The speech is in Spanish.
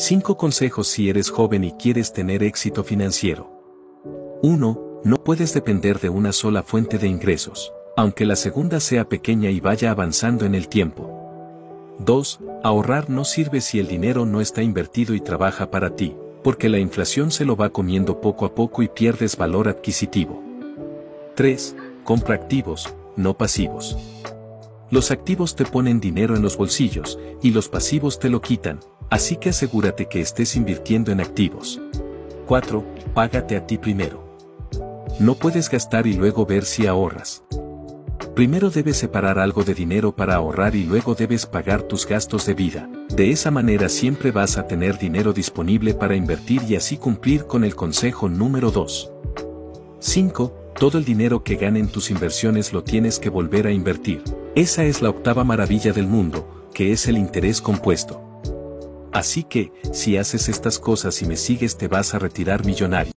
5 consejos si eres joven y quieres tener éxito financiero. 1. No puedes depender de una sola fuente de ingresos, aunque la segunda sea pequeña y vaya avanzando en el tiempo. 2. Ahorrar no sirve si el dinero no está invertido y trabaja para ti, porque la inflación se lo va comiendo poco a poco y pierdes valor adquisitivo. 3. Compra activos, no pasivos. Los activos te ponen dinero en los bolsillos, y los pasivos te lo quitan, así que asegúrate que estés invirtiendo en activos. 4. Págate a ti primero. No puedes gastar y luego ver si ahorras. Primero debes separar algo de dinero para ahorrar y luego debes pagar tus gastos de vida. De esa manera siempre vas a tener dinero disponible para invertir y así cumplir con el consejo número 2. 5. Todo el dinero que ganen tus inversiones lo tienes que volver a invertir. Esa es la octava maravilla del mundo, que es el interés compuesto. Así que, si haces estas cosas y me sigues te vas a retirar millonario.